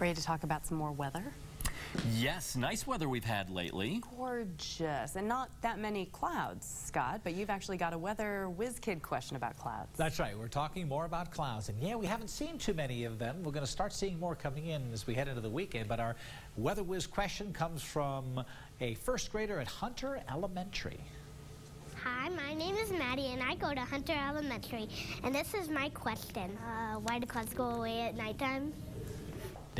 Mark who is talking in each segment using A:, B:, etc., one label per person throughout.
A: Ready to talk about some more weather?
B: Yes, nice weather we've had lately.
A: Gorgeous. And not that many clouds, Scott, but you've actually got a weather whiz kid question about clouds.
C: That's right. We're talking more about clouds. And yeah, we haven't seen too many of them. We're going to start seeing more coming in as we head into the weekend. But our weather whiz question comes from a first grader at Hunter Elementary.
D: Hi, my name is Maddy, and I go to Hunter Elementary. And this is my question. Uh, why do clouds go away at nighttime?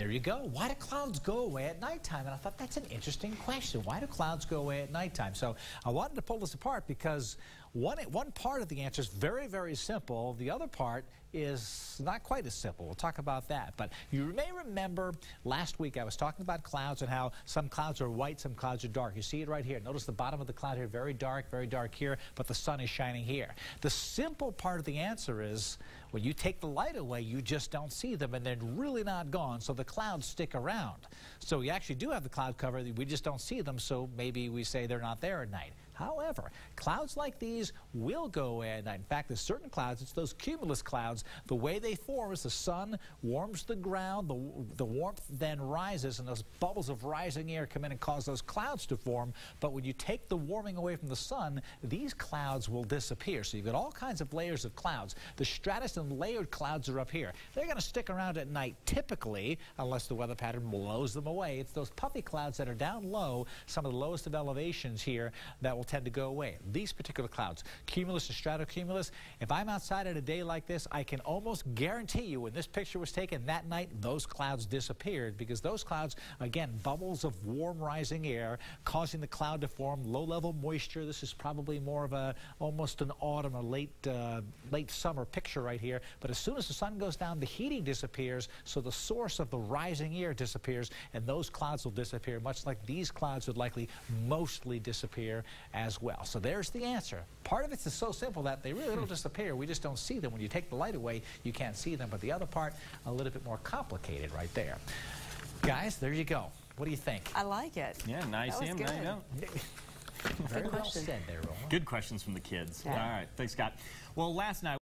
C: There you go. Why do clouds go away at nighttime? And I thought that's an interesting question. Why do clouds go away at nighttime? So I wanted to pull this apart because one, one part of the answer is very, very simple. The other part is not quite as simple. We'll talk about that. But you may remember last week I was talking about clouds and how some clouds are white, some clouds are dark. You see it right here. Notice the bottom of the cloud here, very dark, very dark here, but the sun is shining here. The simple part of the answer is when you take the light away, you just don't see them and they're really not gone, so the clouds stick around. So we actually do have the cloud cover, we just don't see them, so maybe we say they're not there at night. However, clouds like these will go night. In fact, there's certain clouds, it's those cumulus clouds. The way they form is the sun warms the ground, the, the warmth then rises, and those bubbles of rising air come in and cause those clouds to form. But when you take the warming away from the sun, these clouds will disappear. So you've got all kinds of layers of clouds. The stratus and layered clouds are up here. They're going to stick around at night typically, unless the weather pattern blows them away. It's those puffy clouds that are down low, some of the lowest of elevations here, that will tend to go away. These particular clouds, cumulus and stratocumulus, if I'm outside at a day like this, I can almost guarantee you when this picture was taken that night, those clouds disappeared because those clouds, again, bubbles of warm rising air causing the cloud to form, low-level moisture. This is probably more of a almost an autumn or late, uh, late summer picture right here. But as soon as the sun goes down, the heating disappears, so the source of the rising air disappears, and those clouds will disappear, much like these clouds would likely mostly disappear as well. So there's the answer. Part of it is so simple that they really don't hmm. disappear. We just don't see them. When you take the light away, you can't see them. But the other part, a little bit more complicated right there. Guys, there you go. What do you think?
A: I like it.
B: Yeah, nice
A: That was
B: him.
A: good.
B: Now you know.
C: Very well
A: question.
C: said there, Roland.
B: Good questions from the kids.
A: Yeah.
B: All right. Thanks, Scott. Well, last night.